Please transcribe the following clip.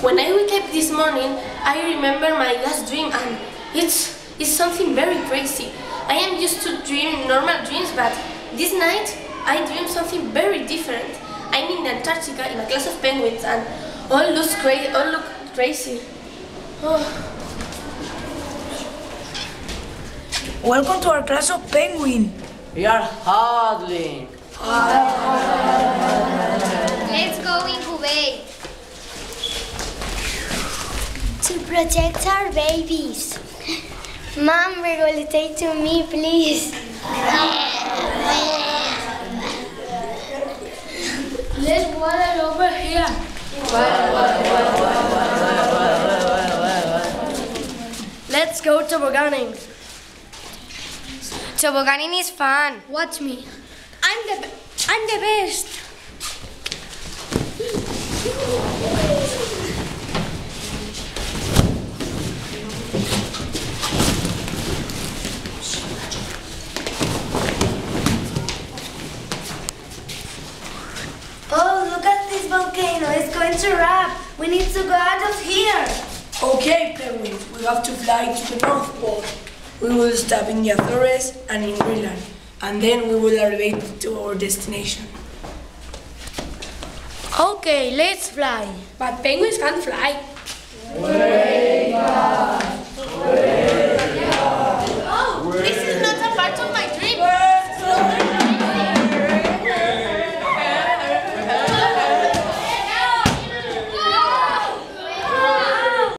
When I wake up this morning, I remember my last dream and it's, it's something very crazy. I am used to dream normal dreams, but this night I dreamed something very different. I'm in Antarctica in a class of penguins and all looks crazy. All look crazy. Oh. Welcome to our class of penguin. We are huddling. Let's go incubate. To protect our babies. Mom, regolate to take to me, please. Let's water over here. Let's go tobogganing. Tobogganing is fun. Watch me. I'm the I'm the best. Oh, look at this volcano. is going to erupt. We need to go out of here. Okay, penguins, we have to fly to the North Pole. We will stop in the Azores and in Greenland, and then we will arrive to our destination. Okay, let's fly. But penguins can't fly. Wake up!